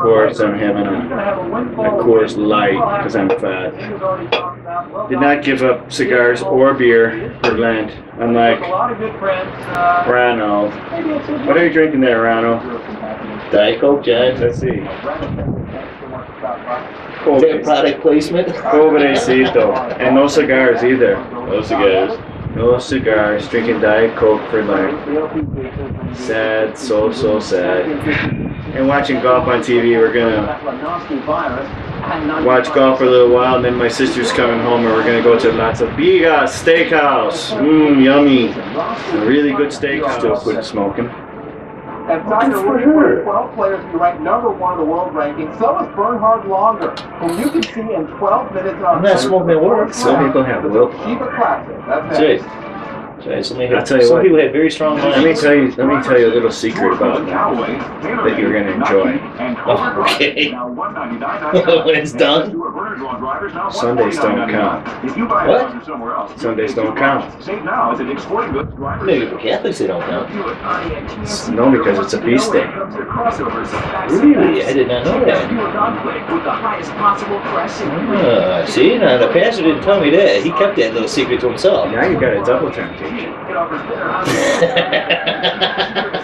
course, I'm having a, a Coors Light because I'm fat. Did not give up cigars or beer for Lent, unlike Rano. What are you drinking there, Rano? Diet Coke, John. Let's see. Is that product placement? Pobrecito. And no cigars either. No cigars. No cigars. Drinking Diet Coke for Lent. Sad, so, so sad. And watching golf on TV, we're gonna watch golf for a little while, and then my sister's coming home, and we're gonna go to Las Vigas Steakhouse. Mmm, yummy. A really good steakhouse. Still quit smoking. And Tiger Woods one of 12 players to be ranked number one in the world ranking. So is Bernhard Langer, whom you can see in 12 minutes on I'm not smoking at work. Some people have will. Toshiba Classic. That's Jay. it. Jay, somebody I'll tell you some what. people have very strong minds. Let me tell you. Let me tell you a little secret about that that you're gonna enjoy. Oh, okay. when it's done. Sundays don't count. What? Sundays don't count. Maybe for Catholics they don't count. No, because it's a feast day. Really? I did not know that. Ah, see, now the pastor didn't tell me that. He kept that little secret to himself. Now you got a double temptation.